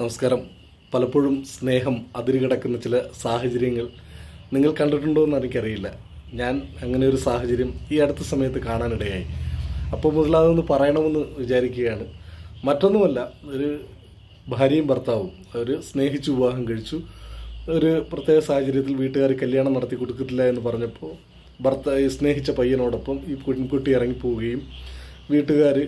നമസ്കാരം. പലപ്പോഴും സ്നേഹം അതിരുകിടക്കുന്ന ചില സാഹചര്യങ്ങൾ നിങ്ങൾ കണ്ടിട്ടുണ്ടോ എന്ന് എനിക്കറിയില്ല. ഞാൻ അങ്ങനെ ഒരു സാഹചര്യം ഈ അടുത്ത സമയത്ത് കാണാനിടയായി. അപ്പോൾ മുതൽ അതൊന്ന് പറയണമെന്ന് വിചാരിക്കുകയാണ്. മറ്റൊന്നുമല്ല ഒരു ഭാര്യയും ഭർത്താവും അവർ സ്നേഹിച്ച് വിവാഹം കഴിച്ചു. ഒരു പ്രത്യേക സാഹചര്യത്തിൽ വീട്ടുകാർ കല്യാണം നടത്തി കൊടുക്കത്തില്ല എന്ന് പറഞ്ഞപ്പോൾ ഭർത്താവ് സ്നേഹിച്ച പയ്യനോടൊപ്പം ഈ പെൺകുട്ടി ഇറങ്ങിപ്പോവുകയും വീട്ടുകാർ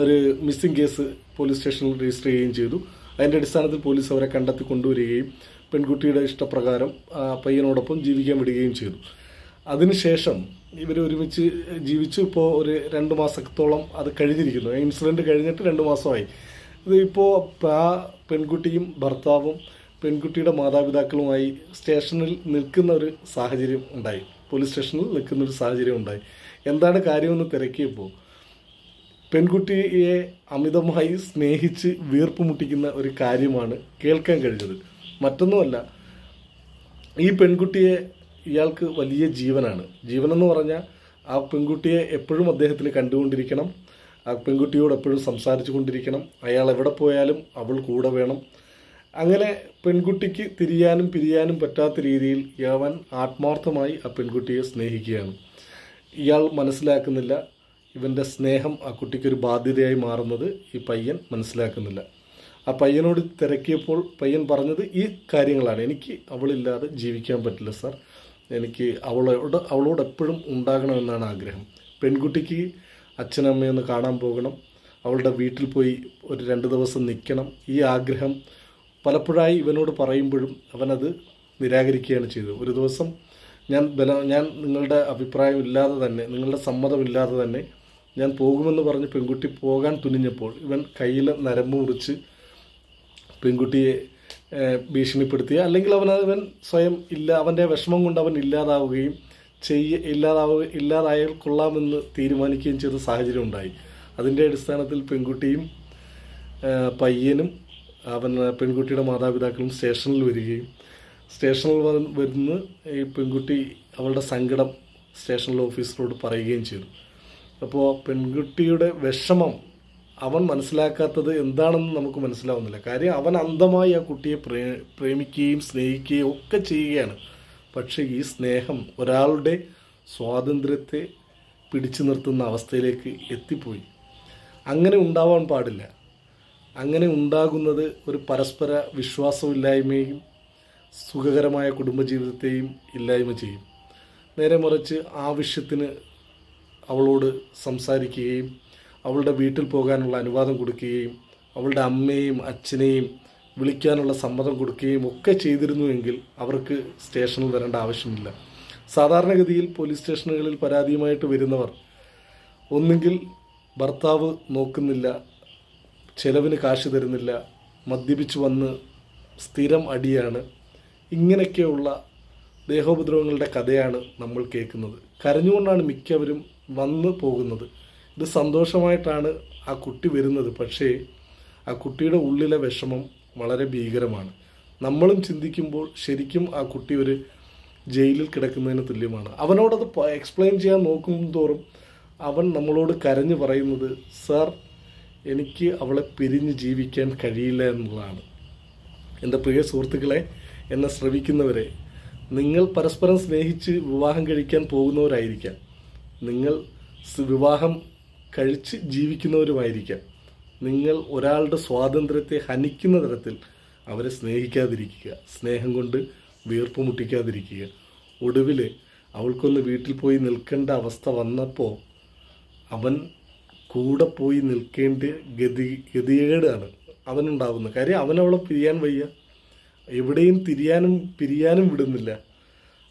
ഒരു മിസ്സിംഗ് കേസ് പോലീസ് സ്റ്റേഷനിൽ രജിസ്റ്റർ ചെയ്യുകയും ചെയ്തു. അതിന്റെ അടിസ്ഥാനത്തിൽ പോലീസ് അവരെ കണ്ടെത്തി കൊണ്ടുവരികയും പെൺകുട്ടിയുടെ ഇഷ്ടപ്രകാരം പയ്യനോടൊപ്പം ജീവിക്കാൻ വിടുകയും ചെയ്തു. അതിനുശേഷം ഇവർ ഒരുമിച്ച് ജീവിച്ചു. ഇപ്പോൾ ഒരു രണ്ട് മാസത്തോളം അത് കഴിഞ്ഞിരിക്കുന്നു. ഇൻസിഡന്റ് കഴിഞ്ഞിട്ട് രണ്ട് മാസമായി. ഇത് ആ പെൺകുട്ടിയും ഭർത്താവും പെൺകുട്ടിയുടെ മാതാപിതാക്കളുമായി സ്റ്റേഷനിൽ നിൽക്കുന്ന ഒരു സാഹചര്യം ഉണ്ടായി. പോലീസ് സ്റ്റേഷനിൽ നിൽക്കുന്ന ഒരു സാഹചര്യം ഉണ്ടായി. എന്താണ് കാര്യമെന്ന് തിരക്കിയപ്പോൾ പെൺകുട്ടിയെ അമിതമായി സ്നേഹിച്ച് വീർപ്പ് മുട്ടിക്കുന്ന ഒരു കാര്യമാണ് കേൾക്കാൻ കഴിഞ്ഞത്. മറ്റൊന്നുമല്ല ഈ പെൺകുട്ടിയെ ഇയാൾക്ക് വലിയ ജീവനാണ്. ജീവനെന്ന് പറഞ്ഞാൽ ആ പെൺകുട്ടിയെ എപ്പോഴും അദ്ദേഹത്തിന് കണ്ടുകൊണ്ടിരിക്കണം. ആ പെൺകുട്ടിയോട് എപ്പോഴും സംസാരിച്ചു കൊണ്ടിരിക്കണം. അയാൾ എവിടെ പോയാലും അവൾ കൂടെ വേണം. അങ്ങനെ പെൺകുട്ടിക്ക് തിരിയാനും പിരിയാനും പറ്റാത്ത രീതിയിൽ യവൻ ആത്മാർത്ഥമായി ആ പെൺകുട്ടിയെ സ്നേഹിക്കുകയാണ്. ഇയാൾ മനസ്സിലാക്കുന്നില്ല ഇവന്റെ സ്നേഹം ആ കുട്ടിക്കൊരു ബാധ്യതയായി മാറുന്നത് ഈ പയ്യൻ മനസ്സിലാക്കുന്നില്ല. ആ പയ്യനോട് തിരക്കിയപ്പോൾ പയ്യൻ പറഞ്ഞത് ഈ കാര്യങ്ങളാണ്. എനിക്ക് അവളില്ലാതെ ജീവിക്കാൻ പറ്റില്ല സാർ. എനിക്ക് അവളോട് അവളോട് എപ്പോഴും ഉണ്ടാകണമെന്നാണ് ആഗ്രഹം. പെൺകുട്ടിക്ക് അച്ഛനമ്മയൊന്ന് കാണാൻ പോകണം. അവളുടെ വീട്ടിൽ പോയി ഒരു രണ്ട് ദിവസം നിൽക്കണം. ഈ ആഗ്രഹം പലപ്പോഴായി ഇവനോട് പറയുമ്പോഴും അവനത് നിരാകരിക്കുകയാണ് ചെയ്തത്. ഒരു ദിവസം ഞാൻ ബല ഞാൻ നിങ്ങളുടെ അഭിപ്രായം ഇല്ലാതെ തന്നെ നിങ്ങളുടെ സമ്മതമില്ലാതെ തന്നെ ഞാൻ പോകുമെന്ന് പറഞ്ഞ് പെൺകുട്ടി പോകാൻ തുനിഞ്ഞപ്പോൾ ഇവൻ കയ്യിൽ നരമ്പ് മുറിച്ച് പെൺകുട്ടിയെ ഭീഷണിപ്പെടുത്തിയ. ഭീഷണിപ്പെടുത്തി അല്ലെങ്കിൽ അവൻ അവൻ സ്വയം ഇല്ല അവന്റെ വിഷമം കൊണ്ട് അവൻ ഇല്ലാതാവുകയും ചെയ്യ ഇല്ലാതാവുക ഇല്ലാതായാൽ കൊള്ളാമെന്ന് തീരുമാനിക്കുകയും ചെയ്ത സാഹചര്യം ഉണ്ടായി. അതിന്റെ അടിസ്ഥാനത്തിൽ പെൺകുട്ടിയും പയ്യനും അവൻ പെൺകുട്ടിയുടെ മാതാപിതാക്കളും സ്റ്റേഷനിൽ വരികയും സ്റ്റേഷനിൽ വരുന്ന് ഈ പെൺകുട്ടി അവളുടെ സങ്കടം സ്റ്റേഷനിലെ ഓഫീസറോട് പറയുകയും ചെയ്തു. അപ്പോൾ പെൺകുട്ടിയുടെ വിഷമം അവൻ മനസ്സിലാക്കാത്തത് എന്താണെന്ന് നമുക്ക് മനസ്സിലാവുന്നില്ല. കാര്യം അവൻ അന്ധമായി ആ കുട്ടിയെ പ്രേ പ്രേമിക്കുകയും സ്നേഹിക്കുകയും ഒക്കെ ചെയ്യുകയാണ്. പക്ഷേ ഈ സ്നേഹം ഒരാളുടെ സ്വാതന്ത്ര്യത്തെ പിടിച്ചു നിർത്തുന്ന അവസ്ഥയിലേക്ക് എത്തിപ്പോയി. അങ്ങനെ ഉണ്ടാവാൻ പാടില്ല. അങ്ങനെ ഉണ്ടാകുന്നത് ഒരു പരസ്പര വിശ്വാസമില്ലായ്മയും സുഖകരമായ കുടുംബജീവിതത്തെയും ഇല്ലായ്മ ചെയ്യും. നേരെ മറിച്ച് ആവശ്യത്തിന് അവളോട് സംസാരിക്കുകയും അവളുടെ വീട്ടിൽ പോകാനുള്ള അനുവാദം കൊടുക്കുകയും അവളുടെ അമ്മയെയും അച്ഛനെയും വിളിക്കാനുള്ള സമ്മതം കൊടുക്കുകയും ഒക്കെ ചെയ്തിരുന്നുവെങ്കിൽ അവർക്ക് സ്റ്റേഷനിൽ വരേണ്ട ആവശ്യമില്ല. സാധാരണഗതിയിൽ പോലീസ് സ്റ്റേഷനുകളിൽ പരാതിയുമായിട്ട് വരുന്നവർ ഒന്നുകിൽ ഭർത്താവ് നോക്കുന്നില്ല ചെലവിന് കാശ് തരുന്നില്ല മദ്യപിച്ച് വന്ന് സ്ഥിരം അടിയാണ് ഇങ്ങനെയൊക്കെയുള്ള ദേഹോപദ്രവങ്ങളുടെ കഥയാണ് നമ്മൾ കേൾക്കുന്നത്. കരഞ്ഞുകൊണ്ടാണ് മിക്കവരും വന്ന് പോകുന്നത്. ഇത് സന്തോഷമായിട്ടാണ് ആ കുട്ടി വരുന്നത്. പക്ഷേ ആ കുട്ടിയുടെ ഉള്ളിലെ വിഷമം വളരെ ഭീകരമാണ്. നമ്മളും ചിന്തിക്കുമ്പോൾ ശരിക്കും ആ കുട്ടി ഒരു ജയിലിൽ കിടക്കുന്നതിന് തുല്യമാണ്. അവനോടത് എക്സ്പ്ലെയിൻ ചെയ്യാൻ നോക്കും തോറും അവൻ നമ്മളോട് കരഞ്ഞു പറയുന്നത് സാർ എനിക്ക് അവളെ പിരിഞ്ഞ് ജീവിക്കാൻ കഴിയില്ല എന്നുള്ളതാണ്. എന്റെ പ്രിയ സുഹൃത്തുക്കളെ എന്നെ ശ്രവിക്കുന്നവരെ നിങ്ങൾ പരസ്പരം സ്നേഹിച്ച് വിവാഹം കഴിക്കാൻ പോകുന്നവരായിരിക്കാം. നിങ്ങൾ വിവാഹം കഴിച്ച് ജീവിക്കുന്നവരുമായിരിക്കാം. നിങ്ങൾ ഒരാളുടെ സ്വാതന്ത്ര്യത്തെ ഹനിക്കുന്ന തരത്തിൽ അവരെ സ്നേഹിക്കാതിരിക്കുക. സ്നേഹം കൊണ്ട് വീർപ്പ് മുട്ടിക്കാതിരിക്കുക. ഒടുവിൽ അവൾക്കൊന്ന് വീട്ടിൽ പോയി നിൽക്കേണ്ട അവസ്ഥ വന്നപ്പോൾ അവൻ കൂടെ പോയി നിൽക്കേണ്ട ഗതി ഗതികേടാണ് അവനുണ്ടാകുന്നത് കാര്യം അവനവളെ പിരിയാൻ വയ്യ. എവിടെയും തിരിയാനും പിരിയാനും വിടുന്നില്ല.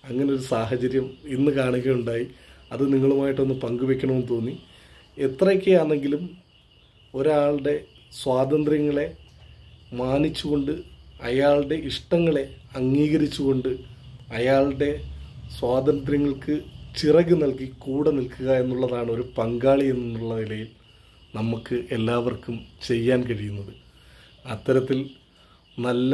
അങ്ങനൊരു സാഹചര്യം ഇന്ന് കാണുകയുണ്ടായി. അത് നിങ്ങളുമായിട്ടൊന്ന് പങ്കുവെക്കണമെന്ന് തോന്നി. എത്രയൊക്കെയാണെങ്കിലും ഒരാളുടെ സ്വാതന്ത്ര്യങ്ങളെ മാനിച്ചുകൊണ്ട് അയാളുടെ ഇഷ്ടങ്ങളെ അംഗീകരിച്ചുകൊണ്ട് അയാളുടെ സ്വാതന്ത്ര്യങ്ങൾക്ക് ചിറക് നൽകി കൂടെ നിൽക്കുക എന്നുള്ളതാണ് ഒരു പങ്കാളി എന്നുള്ള നിലയിൽ നമുക്ക് എല്ലാവർക്കും ചെയ്യാൻ കഴിയുന്നത്. അത്തരത്തിൽ നല്ല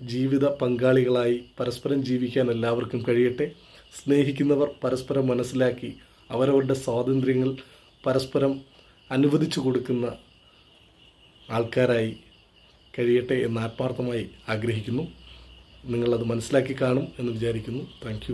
ജീവിത പങ്കാളികളായി പരസ്പരം ജീവിക്കാൻ എല്ലാവർക്കും കഴിയട്ടെ. സ്നേഹിക്കുന്നവർ പരസ്പരം മനസ്സിലാക്കി അവരവരുടെ സ്വാതന്ത്ര്യങ്ങൾ പരസ്പരം അനുവദിച്ചു കൊടുക്കുന്ന ആൾക്കാരായി കഴിയട്ടെ എന്ന് ആത്മാർത്ഥമായി ആഗ്രഹിക്കുന്നു. നിങ്ങളത് മനസ്സിലാക്കി കാണും എന്ന് വിചാരിക്കുന്നു. താങ്ക്